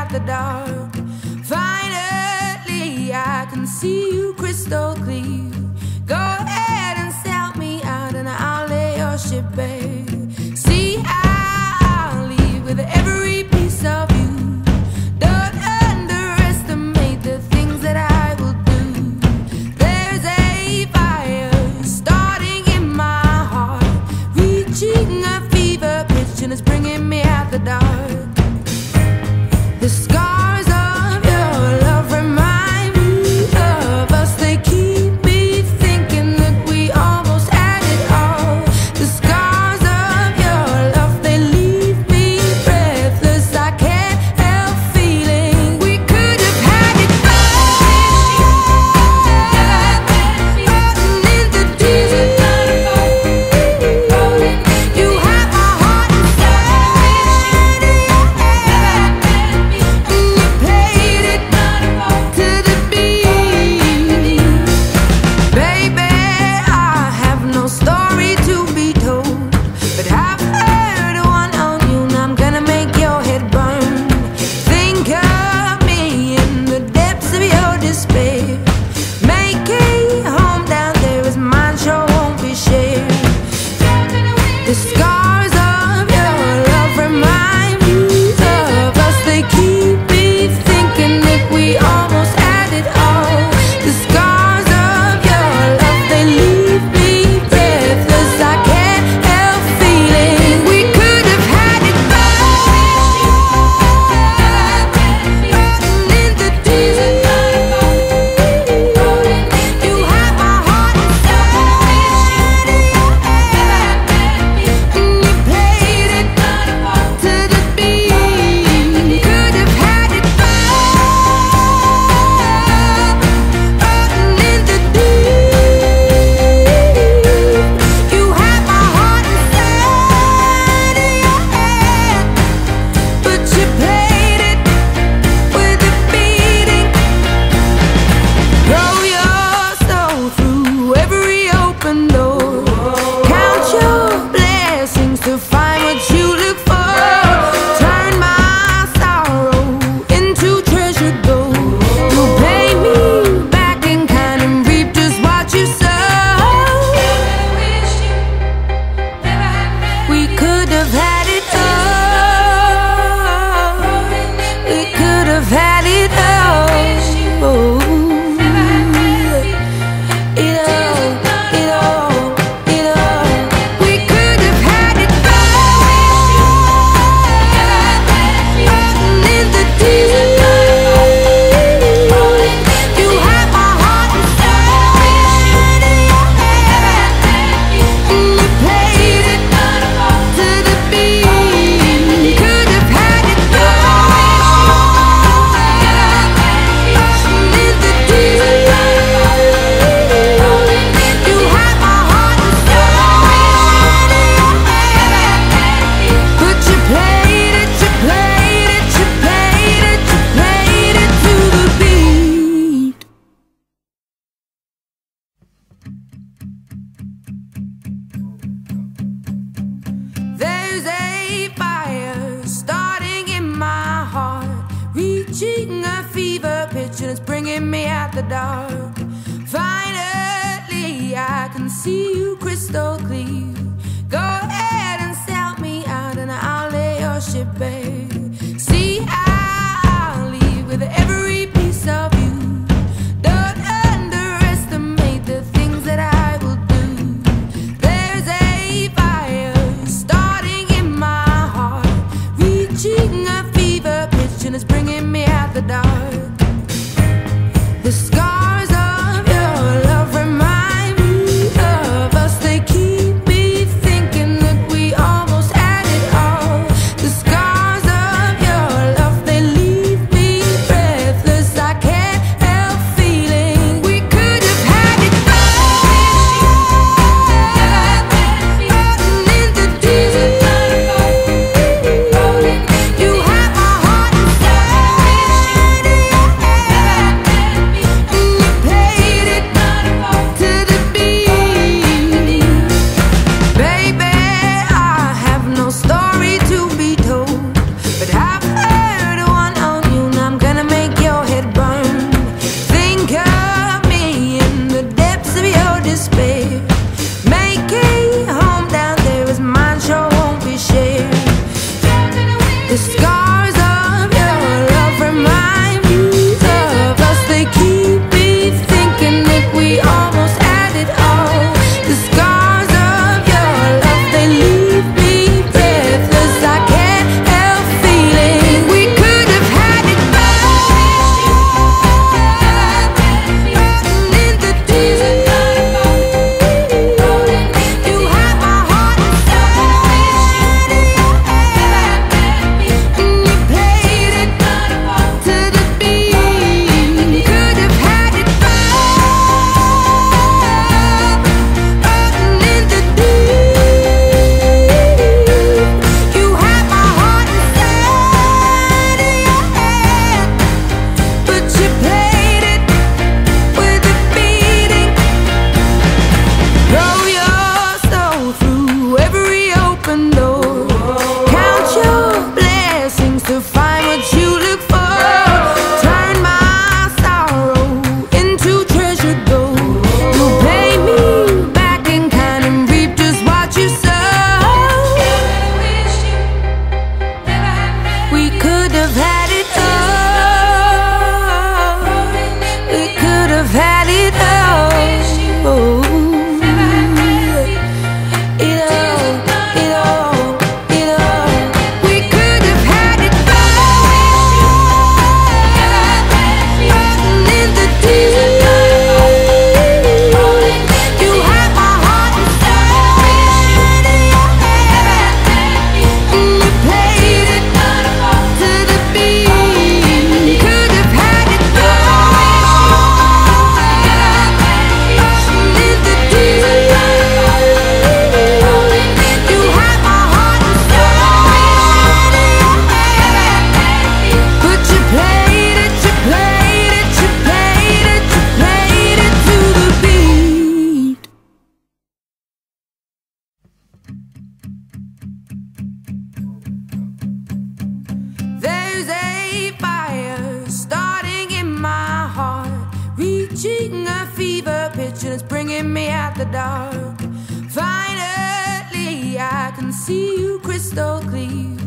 at the dark. Finally, I can see you crystal clear. cheating a fever pitch and it's bringing me out the dark. Finally, I can see you crystal clear. Me out the dark. Finally, I can see you crystal clear.